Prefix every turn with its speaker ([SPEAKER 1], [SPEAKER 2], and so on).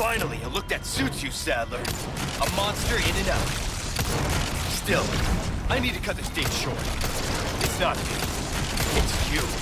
[SPEAKER 1] Finally, a look that suits you, Saddler. A monster in and out. Still, I need to cut this date short. It's not me. It's you.